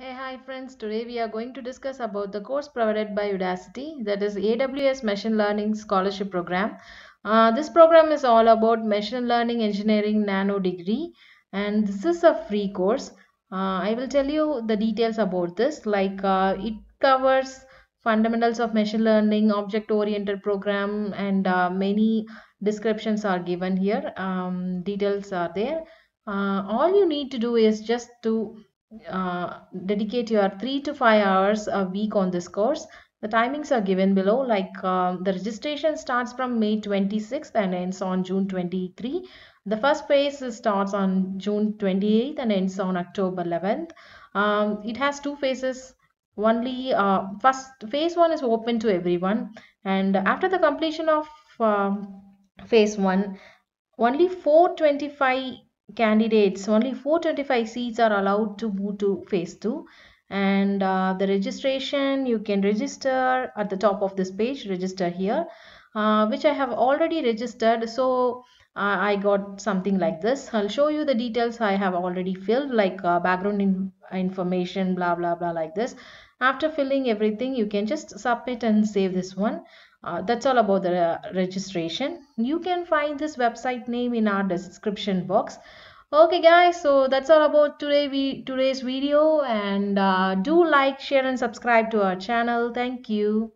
Hey, hi friends. Today we are going to discuss about the course provided by Udacity that is AWS Machine Learning Scholarship Program. Uh, this program is all about machine learning engineering nano degree and this is a free course. Uh, I will tell you the details about this like uh, it covers fundamentals of machine learning, object oriented program and uh, many descriptions are given here. Um, details are there. Uh, all you need to do is just to uh, dedicate your three to five hours a week on this course. The timings are given below like um, the registration starts from May 26th and ends on June 23. The first phase starts on June 28th and ends on October 11th. Um, it has two phases. Only uh, first phase one is open to everyone and after the completion of uh, phase one only 425 candidates. Only 425 seats are allowed to move to phase 2 and uh, the registration you can register at the top of this page register here uh, which I have already registered. So uh, I got something like this. I'll show you the details I have already filled like uh, background in information blah blah blah like this. After filling everything you can just submit and save this one uh, that's all about the uh, registration. You can find this website name in our description box. Okay guys so that's all about today we today's video. And uh, do like share and subscribe to our channel. Thank you